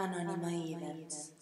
Anonima Events.